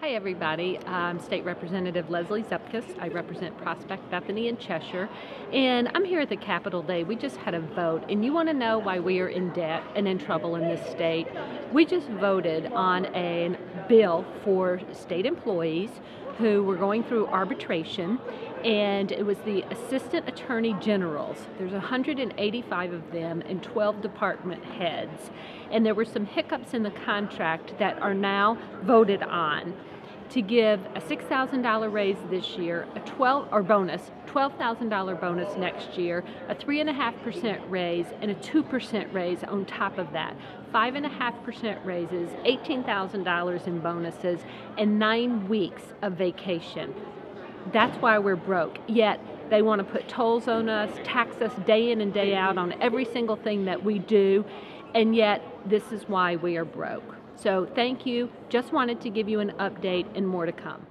Hi, everybody. I'm State Representative Lezlye Zupkus. I represent Prospect Bethany in Cheshire. And I'm here at the Capitol Day. We just had a vote. And you want to know why we are in debt and in trouble in this state? We just voted on a bill for state employees who were going through arbitration. And it was the Assistant Attorney Generals. There's 185 of them and 12 department heads. And there were some hiccups in the contract that are now voted on to give a $6,000 raise this year, a 12 or bonus, $12,000 bonus next year, a 3.5% raise, and a 2% raise on top of that. 5.5% raises, $18,000 in bonuses, and nine weeks of vacation. That's why we're broke. Yet they want to put tolls on us, tax us day in and day out on every single thing that we do, and yet this is why we are broke. So thank you. Just wanted to give you an update and more to come.